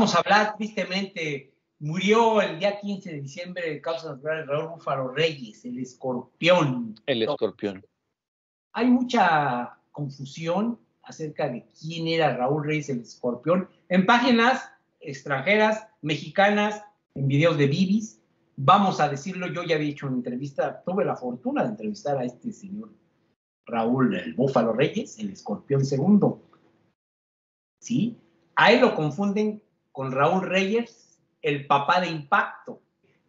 Vamos a hablar tristemente. Murió el día 15 de diciembre de causa natural Raúl Búfalo Reyes, el escorpión. El escorpión. Hay mucha confusión acerca de quién era Raúl Reyes, el escorpión, en páginas extranjeras, mexicanas, en videos de Bibis. Vamos a decirlo, yo ya había hecho una entrevista, tuve la fortuna de entrevistar a este señor Raúl, el Búfalo Reyes, el escorpión segundo. ¿Sí? A él lo confunden con Raúl Reyes, el papá de Impacto.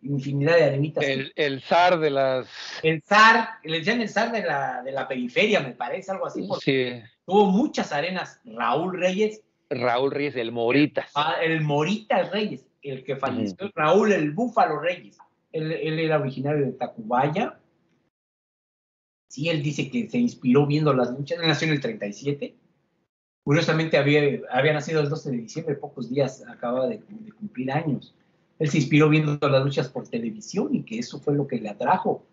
Infinidad de arenitas. El, el zar de las. El zar, le decían el zar de la, de la periferia, me parece, algo así. Porque Sí. Tuvo muchas arenas. Raúl Reyes, Raúl Reyes, el Moritas. ah, el Morita Reyes, el que falleció, Raúl el Búfalo Reyes. Él, él era originario de Tacubaya. Sí, él dice que se inspiró viendo las luchas. Él nació en el 37. Curiosamente había, había nacido el 12 de diciembre, pocos días acababa de, cumplir años. Él se inspiró viendo las luchas por televisión y que eso fue lo que le atrajo.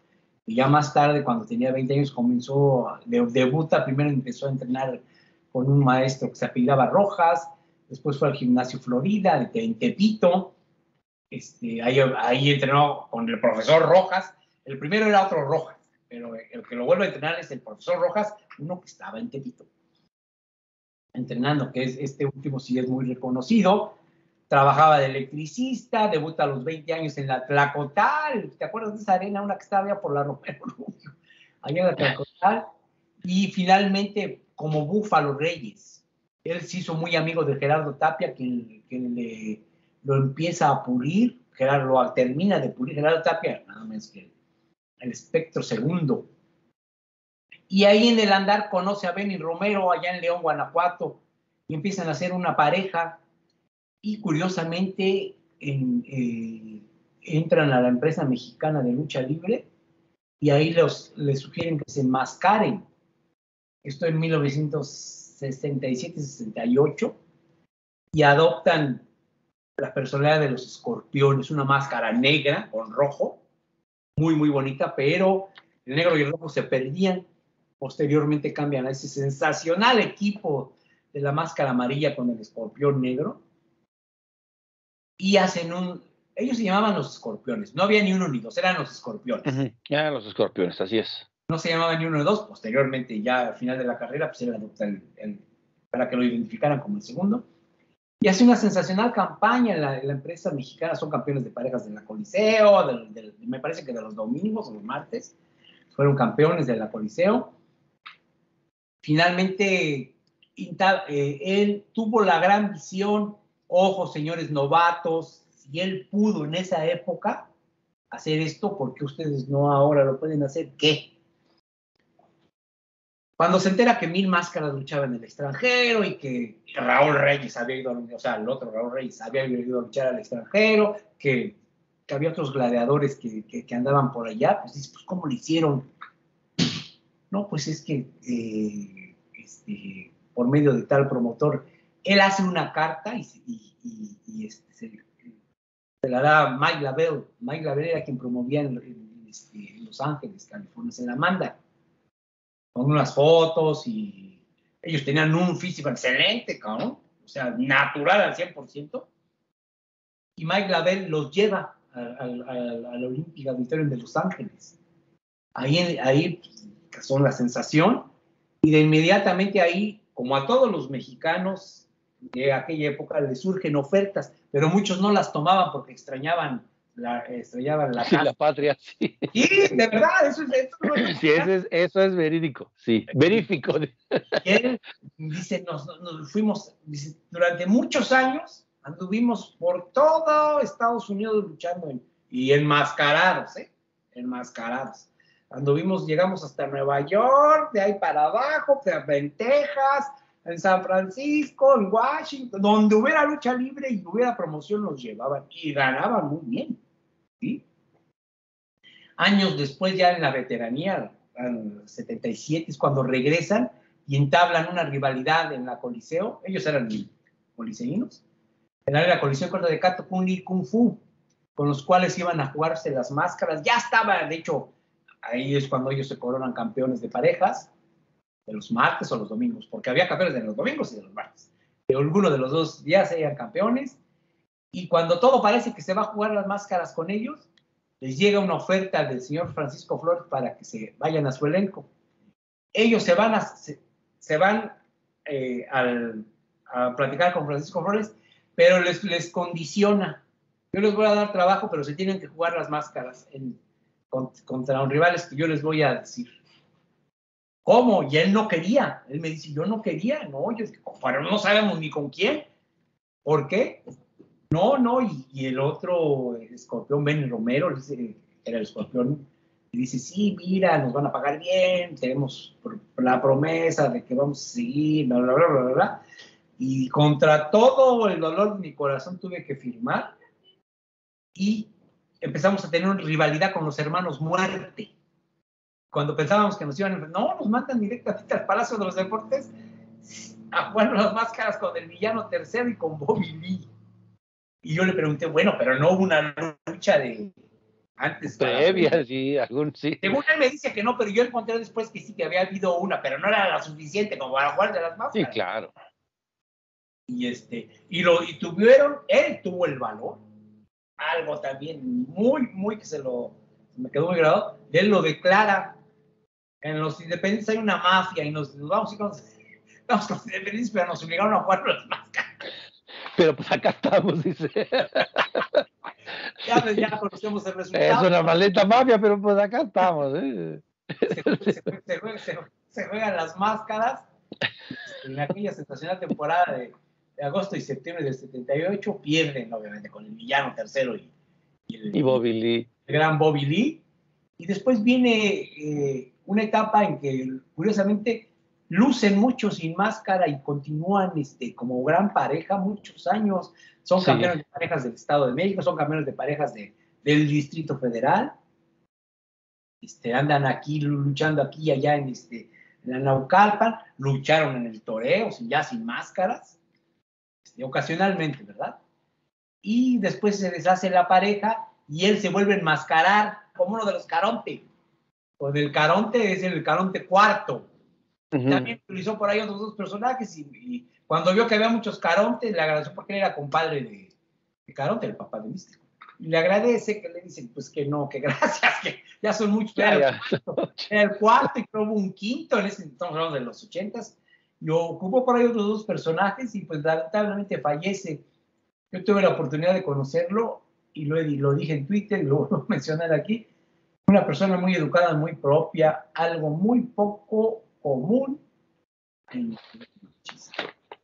Y ya más tarde, cuando tenía 20 años, comenzó, de, debuta, primero empezó a entrenar con un maestro que se apellidaba Rojas, después fue al gimnasio Florida, en Tepito, este, ahí, ahí entrenó con el profesor Rojas, el primero era otro Rojas, pero el que lo vuelve a entrenar es el profesor Rojas, uno que estaba en Tepito, entrenando, que es este último sí es muy reconocido, trabajaba de electricista, debuta a los 20 años en la Tlacotal, ¿te acuerdas de esa arena, una que estaba por la Romero? Allá en la Tlacotal, y finalmente como Búfalo Reyes. Él se hizo muy amigo de Gerardo Tapia, quien, quien le, lo empieza a pulir, Gerardo lo termina de pulir, Gerardo Tapia, nada más que el espectro segundo. Y ahí en el andar conoce a Benny Romero allá en León, Guanajuato, y empiezan a hacer una pareja y curiosamente en, eh, entran a la empresa mexicana de lucha libre y ahí les sugieren que se enmascaren. Esto en 1967-68 y adoptan la personalidad de los escorpiones, una máscara negra con rojo, muy, muy bonita, pero el negro y el rojo se perdían. Posteriormente cambian a ese sensacional equipo de la máscara amarilla con el escorpión negro y hacen un... Ellos se llamaban los escorpiones, no había ni uno ni dos, eran los escorpiones. Ujú. Ya, los escorpiones, así es. No se llamaban ni uno ni dos, posteriormente ya al final de la carrera, pues adopta el, el- para que lo identificaran como el segundo. Y hace una sensacional campaña en la, en la empresa mexicana, son campeones de parejas de la Coliseo, me parece que de los domingos o los martes, fueron campeones de la Coliseo. Finalmente, eh, él tuvo la gran visión, ojo señores novatos, si él pudo en esa época hacer esto, porque ustedes no ahora lo pueden hacer? ¿Qué? Cuando se entera que Mil Máscaras luchaba en el extranjero y que Raúl Reyes había ido, o sea, el otro Raúl Reyes había ido a luchar al extranjero, que, había otros gladiadores que, andaban por allá, pues dice, pues ¿cómo lo hicieron? No, pues es que eh, este, por medio de tal promotor, él hace una carta y, y- y- y, este, se, se la da Mike Lavelle. Mike Lavelle era quien promovía en, en, este, en Los Ángeles, California, se la manda con unas fotos y ellos tenían un físico excelente, cabrón, o sea, natural al 100%. Y Mike Lavelle los lleva al Olympic Auditorium de Los Ángeles. Ahí, ahí pues, son la sensación y de inmediatamente ahí, como a todos los mexicanos de aquella época, les surgen ofertas, pero muchos no las tomaban porque extrañaban la, extrañaban la Sí, la patria, sí. Sí, de verdad, eso es, eso no es- Sí, eso es, eso es verídico, sí, verífico. Y él dice, nos, nos fuimos, dice, durante muchos años anduvimos por todo Estados Unidos luchando en- y enmascarados, ¿eh? Enmascarados. Anduvimos, llegamos hasta Nueva York, de ahí para abajo, en Texas, en San Francisco, en Washington, donde hubiera lucha libre y hubiera promoción nos llevaban y ganaban muy bien, ¿sí? Años después, ya en la veteranía, al 77 es cuando regresan y entablan una rivalidad en la Coliseo. Ellos eran coliseínos. En la Coliseo corta de Cato Kung Lee Kung Fu, con los cuales iban a jugarse las máscaras. Ya estaba, de hecho, ahí es cuando ellos se coronan campeones de parejas, de los martes o los domingos, porque había campeones de los domingos y de los martes. De alguno de los dos días eran campeones. Y cuando todo parece que se va a jugar las máscaras con ellos, les llega una oferta del señor Francisco Flores para que se vayan a su elenco. Ellos se van a, se, van eh, a platicar con Francisco Flores, pero les, les condiciona. Yo les voy a dar trabajo, pero se tienen que jugar las máscaras en, contra los rivales que yo les voy a decir. ¿Cómo? Y él no quería. Él me dice, yo no quería. No, yo, pero no sabemos ni con quién. ¿Por qué? No, no. Y, el otro, el escorpión Ben Romero, dice, era el escorpión, y dice, sí, mira, nos van a pagar bien, tenemos la promesa de que vamos a seguir, bla, bla, bla, bla, bla. Y contra todo el dolor de mi corazón tuve que firmar y empezamos a tener una rivalidad con los hermanos Muerte. Cuando pensábamos que nos iban a no, nos mandan directamente al Palacio de los Deportes a jugar las máscaras con el villano tercero y con Bobby Lee. Y yo le pregunté, bueno, pero no hubo una lucha de antes. Previa, sí, algún sí. Según él me dice que no, pero yo encontré después que sí que había habido una, pero no era la suficiente como para jugar de las máscaras. Sí, claro. Y este, y lo, y tuvieron, él tuvo el valor algo también muy, muy que se lo, me quedó muy grabado, él lo declara, en los independientes hay una mafia y nos, vamos, con, vamos con los independientes, pero nos obligaron a jugar las máscaras. Pero pues acá estamos, dice. ya, pues, ya conocemos el resultado. Es una maleta mafia, pero pues acá estamos. ¿eh? Se, juegan las máscaras en aquella sensacional temporada de agosto y septiembre del 78, pierden obviamente con el villano tercero y, el, y Bobby Lee. el gran Bobby Lee. Y después viene eh, una etapa en que curiosamente lucen mucho sin máscara y continúan este, como gran pareja muchos años. Son campeones de parejas del Estado de México, son campeones de parejas de, del Distrito Federal. Este, andan aquí luchando aquí y allá en, este, en la Naucalpan, lucharon en el toreo, ya sin máscaras ocasionalmente, ¿verdad? Y después se deshace la pareja y él se vuelve a enmascarar como uno de los Caronte. O del Caronte es el Caronte cuarto. También utilizó por ahí otros dos personajes y, cuando vio que había muchos Carontes, le agradeció porque él era compadre de, Caronte, el papá de Místico. Y le agradece que le dicen, pues que no, que gracias, que ya son muchos. Era, el cuarto y hubo un quinto, en ese, hablando de los ochentas, yo ocupo por ahí otros dos personajes y pues lamentablemente fallece. Yo tuve la oportunidad de conocerlo y lo, lo dije en Twitter y lo voy a mencionar aquí. Una persona muy educada, muy propia, algo muy poco común.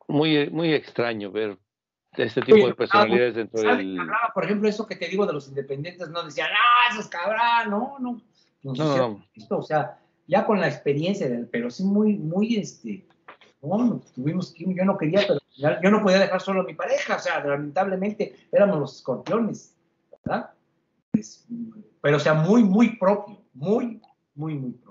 Muy, muy extraño ver este tipo de personalidades dentro del... por ejemplo, eso que te digo de los independientes, no decían, ah, esos cabrón, no, no. No, no, Esto, o sea, ya con la experiencia, pero sí muy, muy, este, no, tuvimos que, yo no quería, pero yo no podía dejar solo a mi pareja, o sea, lamentablemente éramos los escorpiones, ¿verdad? pero o sea, muy, muy propio, muy, muy, muy propio.